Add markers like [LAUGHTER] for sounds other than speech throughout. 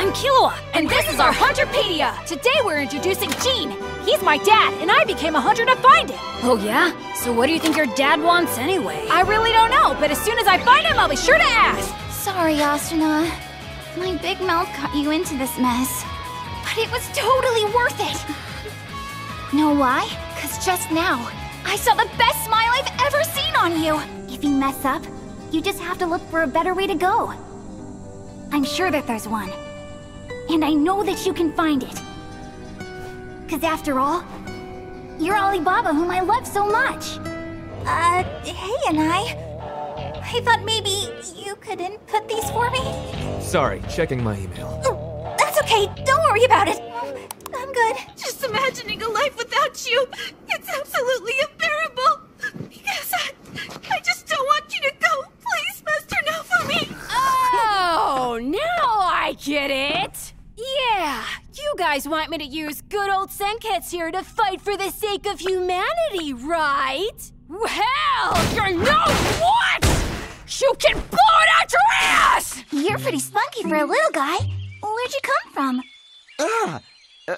I'm Killua, and this is our Hunterpedia! Today we're introducing Ging. He's my dad, and I became a hunter to find him. Oh yeah? So what do you think your dad wants anyway? I really don't know, but as soon as I find him, I'll be sure to ask. Sorry, Astronaut. My big mouth got you into this mess. But it was totally worth it. Know why? Cause just now, I saw the best smile I've ever seen on you. If you mess up, you just have to look for a better way to go. I'm sure that there's one. And I know that you can find it. Cause after all, you're Alibaba whom I love so much. Uh, hey, Anai. I I thought maybe you could input these for me? Sorry, checking my email. Oh, that's okay, don't worry about it. I'm good. Just imagining a life without you, it's absolutely unbearable. Yes, I, I just don't want you to go. Please, Master No for me. Oh, now I get it. Yeah, you guys want me to use good old Senketsu here to fight for the sake of humanity, right? Well, you know what? You can blow it out your ass! You're pretty spunky for a little guy. Where'd you come from? Ah! Uh,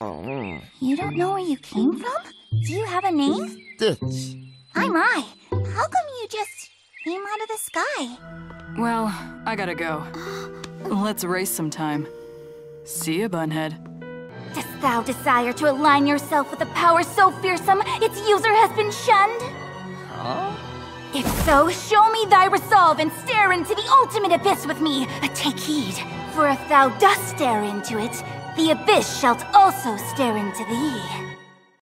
oh. You don't know where you came from? Do you have a name? Stitch. I'm I. How come you just came out of the sky? Well, I gotta go. [GASPS] Let's race sometime. See you, Bunhead. Dost thou desire to align yourself with a power so fearsome its user has been shunned? Huh? If so, show me thy resolve and stare into the ultimate abyss with me. But Take heed, for if thou dost stare into it, the abyss shalt also stare into thee.